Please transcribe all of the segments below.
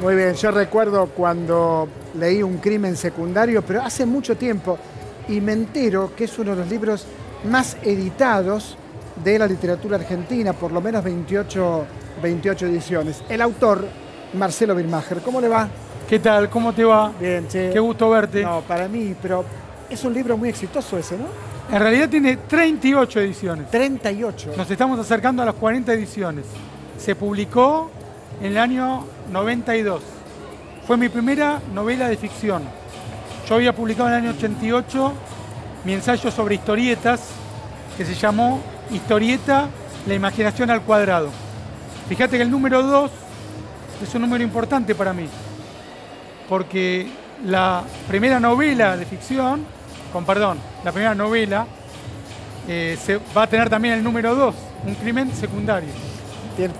Muy bien, yo recuerdo cuando leí Un crimen secundario, pero hace mucho tiempo, y me entero que es uno de los libros más editados de la literatura argentina, por lo menos 28, 28 ediciones. El autor, Marcelo Birmacher, ¿cómo le va? ¿Qué tal? ¿Cómo te va? Bien, che. Qué gusto verte. No, para mí, pero es un libro muy exitoso ese, ¿no? En realidad tiene 38 ediciones. 38. Nos estamos acercando a las 40 ediciones. Se publicó en el año 92. Fue mi primera novela de ficción. Yo había publicado en el año 88 mi ensayo sobre historietas, que se llamó Historieta, la imaginación al cuadrado. Fíjate que el número 2 es un número importante para mí, porque la primera novela de ficción, con perdón, la primera novela, eh, se va a tener también el número 2, un crimen secundario.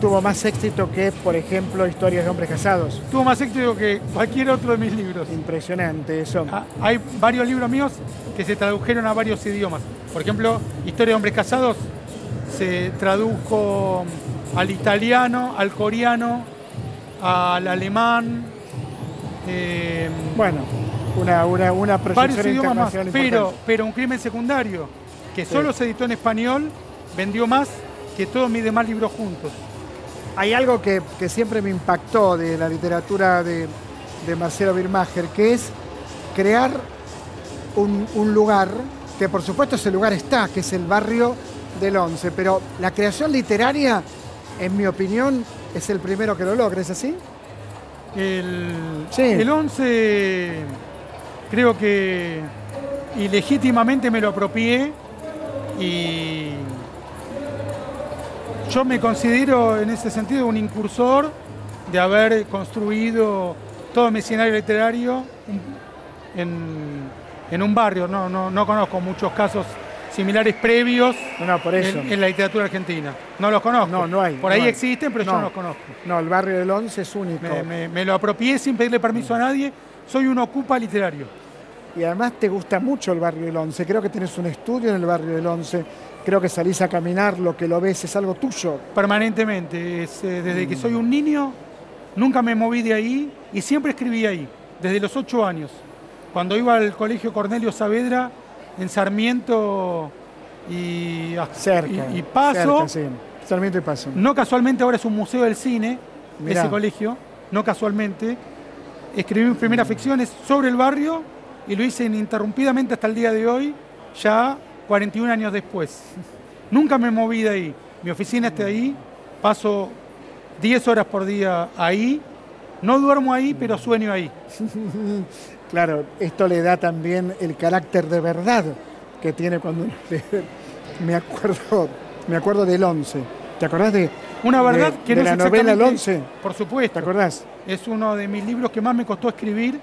Tuvo más éxito que, por ejemplo, Historias de hombres casados. Tuvo más éxito que cualquier otro de mis libros. Impresionante eso. Ah, Hay varios libros míos que se tradujeron a varios idiomas. Por ejemplo, Historia de hombres casados se tradujo al italiano, al coreano, al alemán, eh, Bueno, una, una, una varios proyección idiomas más. Pero, pero un crimen secundario, que solo se editó en español, vendió más que todos mis demás libros juntos. Hay algo que, que siempre me impactó de la literatura de, de Marcelo Birmacher, que es crear un, un lugar, que por supuesto ese lugar está, que es el barrio del Once, pero la creación literaria, en mi opinión, es el primero que lo logra, ¿es así? El, Sí. el 11 creo que ilegítimamente me lo apropié y yo me considero en ese sentido un incursor de haber construido todo mi escenario literario en, en un barrio. No, no, no conozco muchos casos similares previos No, no, por eso. en, en la literatura argentina. No los conozco. No, no hay, Por ahí hay. existen, pero yo No. no los conozco. No, el barrio del Once es único. Me, me- me lo apropié sin pedirle permiso a nadie. Soy un ocupa literario. Y además te gusta mucho el barrio del Once. Creo que tenés un estudio en el barrio del Once. Creo que salís a caminar, lo que lo ves es algo tuyo. Permanentemente. Es, eh, desde que soy un niño, nunca me moví de ahí y siempre escribí ahí. Desde los ocho años. Cuando iba al colegio Cornelio Saavedra, en Sarmiento y, Cerca. y, y Paso. cerca, sí. Sarmiento y Paso. No casualmente ahora es un museo del cine, Mirá. ese colegio, no casualmente. Escribí mis primeras ficciones sobre el barrio y lo hice ininterrumpidamente hasta el día de hoy, ya 41 años después. Nunca me moví de ahí. Mi oficina está ahí, paso 10 horas por día ahí. No duermo ahí, pero sueño ahí. Claro, esto le da también el carácter de verdad que tiene cuando. Me acuerdo, me acuerdo del Once. ¿Te acordás de, Una verdad de- que de no la es novela El exactamente- Once? Por ¿Te supuesto. acordás? Es uno de mis libros que más me costó escribir.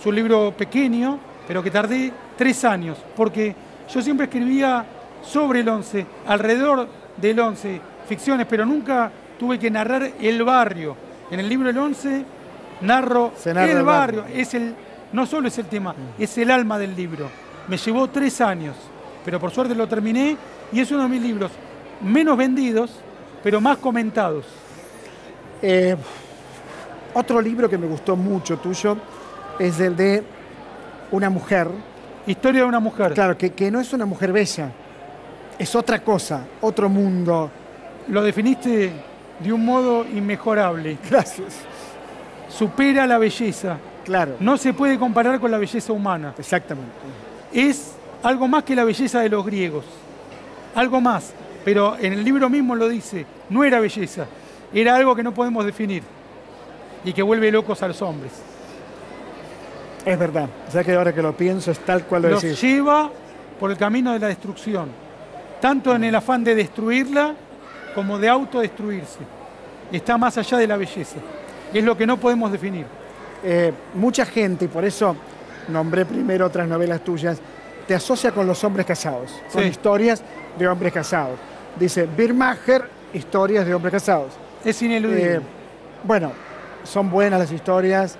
Es un libro pequeño, pero que tardé tres años, porque yo siempre escribía sobre el 11, alrededor del 11, ficciones, pero nunca tuve que narrar el barrio. En el libro El 11 narro el el barrio. barrio. Es el, no solo es el tema, es el alma del libro. Me llevó tres años, pero por suerte lo terminé y es uno de mis libros menos vendidos, pero más comentados. Eh, otro libro que me gustó mucho tuyo es el de una mujer, Historia de una mujer. claro, que, que no es una mujer bella, es otra cosa, otro mundo. Lo definiste de un modo inmejorable. Gracias. Supera la belleza. Claro, No se puede comparar con la belleza humana. exactamente. Es algo más que la belleza de los griegos. Algo más. Pero en el libro mismo lo dice. No era belleza. Era algo que no podemos definir. Y que vuelve locos a los hombres. Es verdad. O sea que ahora que lo pienso es tal cual lo Los decís. lleva por el camino de la destrucción. Tanto en el afán de destruirla como de autodestruirse. Está más allá de la belleza. Es lo que no podemos definir. Eh, mucha gente, y por eso nombré primero otras novelas tuyas, te asocia con los hombres casados, con Sí. historias de hombres casados. Dice Birmacher, historias de hombres casados. Es ineludible. Eh, bueno, son buenas las historias,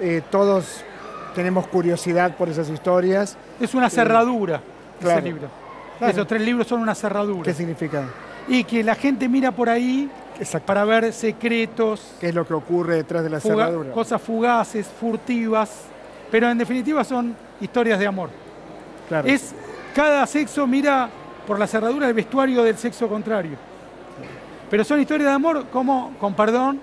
eh, todos tenemos curiosidad por esas historias. Es una cerradura claro, ese libro. claro. Esos tres libros son una cerradura. ¿Qué significa? Y que la gente mira por ahí Exacto. para ver secretos, ¿Qué es lo que ocurre detrás de la fuga- cerradura? cosas fugaces, furtivas, pero en definitiva son historias de amor. Claro. Es cada sexo mira por la cerradura el vestuario del sexo contrario. Pero son historias de amor como, con perdón,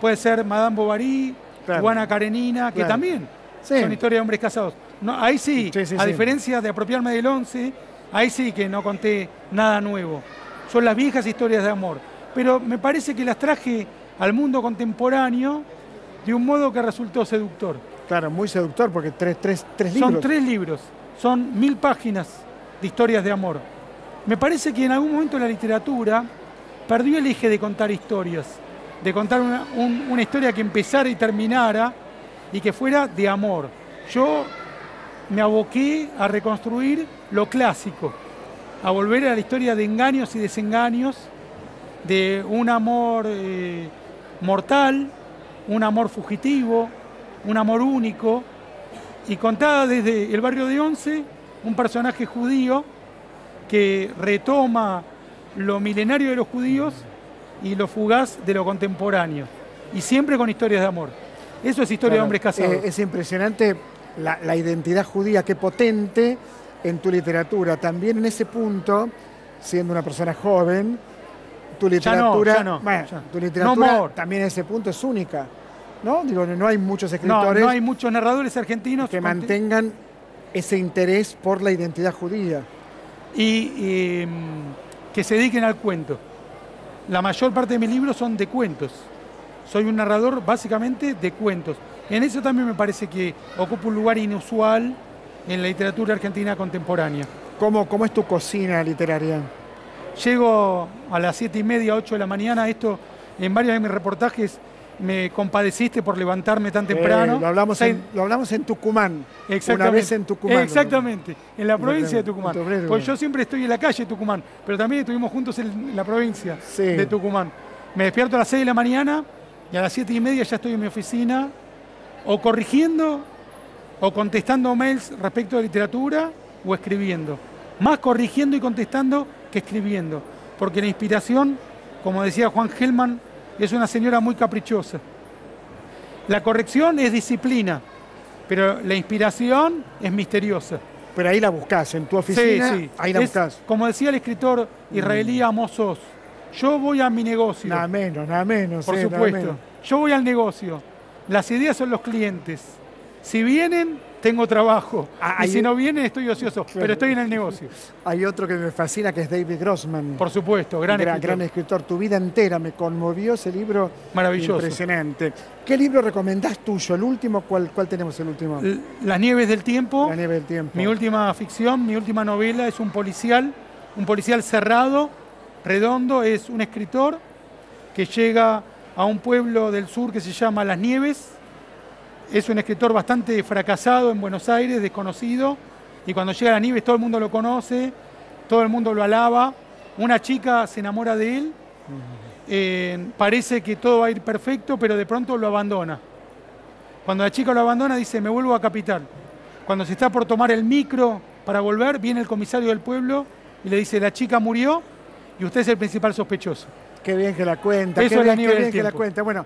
puede ser Madame Bovary. Juana Karenina, que también Sí. son historias de hombres casados. No, ahí sí, Sí, sí, a diferencia de apropiarme del 11, ahí sí que no conté nada nuevo. Son las viejas historias de amor. Pero me parece que las traje al mundo contemporáneo de un modo que resultó seductor. Claro, muy seductor porque tres, tres, tres libros. Son tres libros, son mil páginas de historias de amor. Me parece que en algún momento la literatura perdió el eje de contar historias, de contar una, un- una historia que empezara y terminara y que fuera de amor. Yo me aboqué a reconstruir lo clásico, a volver a la historia de engaños y desengaños, de un amor eh, mortal, un amor fugitivo, un amor único, y contada desde el barrio de Once, un personaje judío que retoma lo milenario de los judíos y lo fugaz de lo contemporáneo, y siempre con historias de amor. Eso es historia de hombres casados. es impresionante la, la identidad judía, qué potente en tu literatura. También en ese punto, siendo una persona joven, tu Ya no, literatura, ya no, bueno, ya. tu No literatura también en ese punto es única. ¿No? Digo, no hay muchos no, escritores no hay muchos narradores argentinos que mantengan ese interés por la identidad judía. y eh, que se dediquen al cuento. La mayor parte de mis libros son de cuentos. Soy un narrador básicamente de cuentos. En eso también me parece que ocupa un lugar inusual en la literatura argentina contemporánea. ¿Cómo, cómo es tu cocina literaria? Llego a las siete y media, 8 de la mañana. Esto en varios de mis reportajes me compadeciste por levantarme tan temprano. Eh, lo, hablamos Seis- en, lo hablamos en Tucumán. Exactamente. Una vez en Tucumán. Exactamente, en la provincia de Tucumán. Pues yo siempre estoy en la calle de Tucumán, pero también estuvimos juntos en la provincia Sí. de Tucumán. Me despierto a las 6 de la mañana y a las 7 y media ya estoy en mi oficina o corrigiendo o contestando mails respecto de literatura o escribiendo. Más corrigiendo y contestando que escribiendo. Porque la inspiración, como decía Juan Gelman, es una señora muy caprichosa. La corrección es disciplina, pero la inspiración es misteriosa. Pero ahí la buscás, en tu oficina, sí, sí. ahí la Es, buscás. como decía el escritor israelí Amos Oz, yo voy a mi negocio, Nada menos, nada menos. por eh, supuesto. menos. Yo voy al negocio. Las ideas son los clientes. Si vienen, tengo trabajo. Ah, y si no vienen, estoy ocioso. Claro. Pero estoy en el negocio. Hay otro que me fascina que es David Grossman. Por supuesto, gran, gran, escritor. gran escritor. Tu vida entera me conmovió ese libro. Maravilloso. Impresionante. ¿Qué libro recomendás tuyo? ¿El último? ¿Cuál, cuál tenemos el último? L- Las nieves del tiempo. La nieve del tiempo. Mi última ficción, mi última novela es un policial, un policial cerrado, redondo, es un escritor que llega a un pueblo del sur que se llama Las Nieves. Es un escritor bastante fracasado en Buenos Aires, desconocido, y cuando llega a Las Nieves todo el mundo lo conoce, todo el mundo lo alaba. Una chica se enamora de él, eh, parece que todo va a ir perfecto, pero de pronto lo abandona. Cuando la chica lo abandona dice, me vuelvo a Capital. Cuando se está por tomar el micro para volver, viene el comisario del pueblo y le dice, la chica murió y usted es el principal sospechoso. Qué bien que la cuenta, Eso qué bien, qué bien que la cuenta. Bueno,